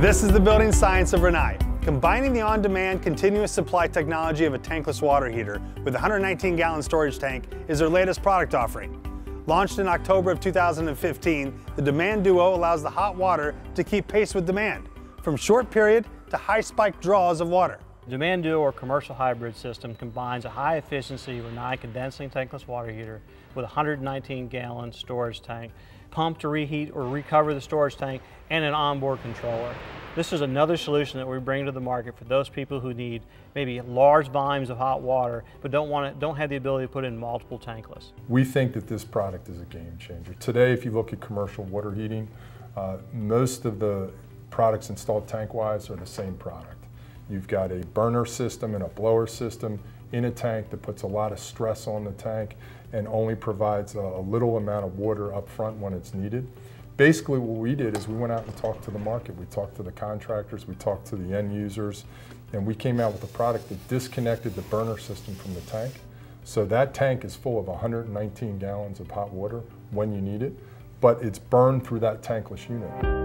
This is the building science of Rinnai, combining the on-demand continuous supply technology of a tankless water heater with a 119 gallon storage tank is their latest product offering. Launched in October of 2015, the Demand Duo allows the hot water to keep pace with demand, from short period to high spike draws of water. Demand Duo or commercial hybrid system combines a high efficiency Rinnai condensing tankless water heater with a 119 gallon storage tank, pump to reheat or recover the storage tank, and an onboard controller. This is another solution that we bring to the market for those people who need maybe large volumes of hot water but don't want to, don't have the ability to put in multiple tankless. We think that this product is a game changer. Today, if you look at commercial water heating, uh, most of the products installed tank-wise are the same product. You've got a burner system and a blower system in a tank that puts a lot of stress on the tank and only provides a, a little amount of water up front when it's needed. Basically what we did is we went out and talked to the market. We talked to the contractors, we talked to the end users, and we came out with a product that disconnected the burner system from the tank. So that tank is full of 119 gallons of hot water when you need it, but it's burned through that tankless unit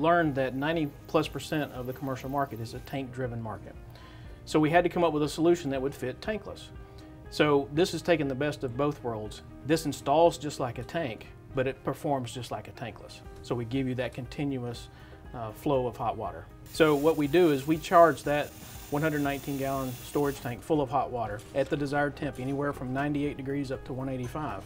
learned that 90 plus percent of the commercial market is a tank driven market. So we had to come up with a solution that would fit tankless. So this has taken the best of both worlds. This installs just like a tank, but it performs just like a tankless. So we give you that continuous uh, flow of hot water. So what we do is we charge that 119 gallon storage tank full of hot water at the desired temp, anywhere from 98 degrees up to 185.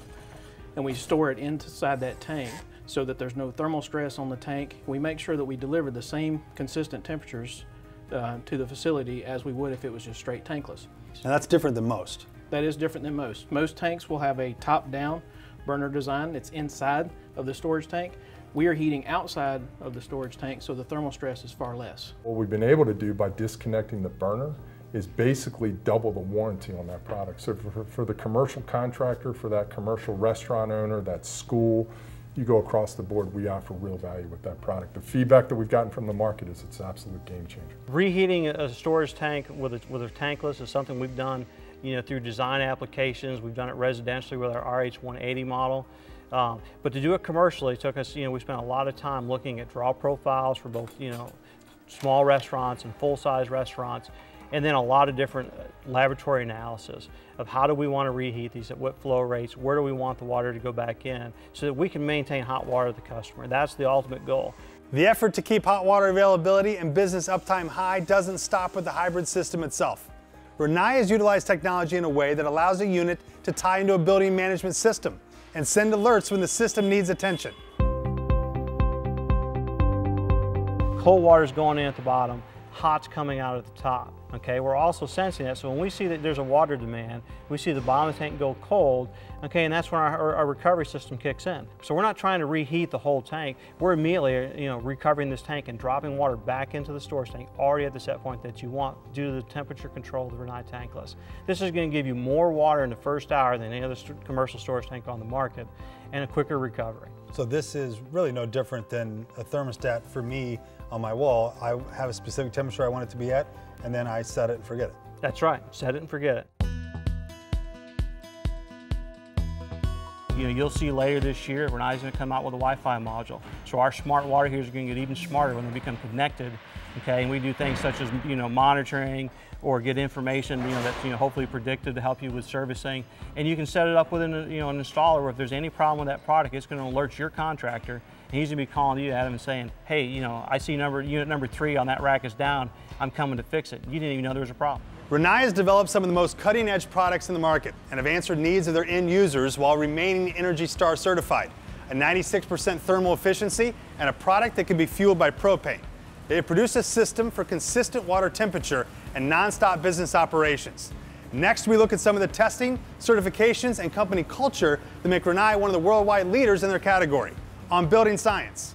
And we store it inside that tank so that there's no thermal stress on the tank. We make sure that we deliver the same consistent temperatures uh, to the facility as we would if it was just straight tankless. Now that's different than most. That is different than most. Most tanks will have a top-down burner design that's inside of the storage tank. We are heating outside of the storage tank so the thermal stress is far less. What we've been able to do by disconnecting the burner is basically double the warranty on that product. So for, for the commercial contractor, for that commercial restaurant owner, that school, you go across the board, we offer real value with that product. The feedback that we've gotten from the market is it's an absolute game changer. Reheating a storage tank with a, with a tankless is something we've done you know, through design applications. We've done it residentially with our RH180 model. Um, but to do it commercially took us, you know, we spent a lot of time looking at draw profiles for both, you know, small restaurants and full-size restaurants and then a lot of different uh, laboratory analysis of how do we want to reheat these, at what flow rates, where do we want the water to go back in, so that we can maintain hot water to the customer. That's the ultimate goal. The effort to keep hot water availability and business uptime high doesn't stop with the hybrid system itself. Rinnai has utilized technology in a way that allows a unit to tie into a building management system and send alerts when the system needs attention. Cold water is going in at the bottom, hot's coming out at the top. Okay, we're also sensing that. So when we see that there's a water demand, we see the bottom of the tank go cold, okay, and that's when our, our, recovery system kicks in. So we're not trying to reheat the whole tank. We're immediately, you know, recovering this tank and dropping water back into the storage tank already at the set point that you want due to the temperature control of the Rinnai tankless. This is going to give you more water in the first hour than any other commercial storage tank on the market and a quicker recovery. So this is really no different than a thermostat for me on my wall. I have a specific temperature I want it to be at, and then I set it and forget it. That's right, set it and forget it. You know, you'll see later this year, Rinnai's gonna come out with a Wi-Fi module. So our smart water heaters are gonna get even smarter when they become connected, okay? And we do things such as, you know, monitoring or get information, you know, that's, you know, hopefully predicted to help you with servicing. And you can set it up with an, you know, an installer where if there's any problem with that product, it's gonna alert your contractor and he's gonna be calling you, Adam, and saying, hey, you know, I see number unit number three on that rack is down. I'm coming to fix it. You didn't even know there was a problem. Rinnai has developed some of the most cutting edge products in the market and have answered needs of their end users while remaining Energy Star certified. A 96% thermal efficiency and a product that can be fueled by propane. They have produced a system for consistent water temperature and nonstop business operations. Next, we look at some of the testing, certifications, and company culture that make Rinnai one of the worldwide leaders in their category on building science.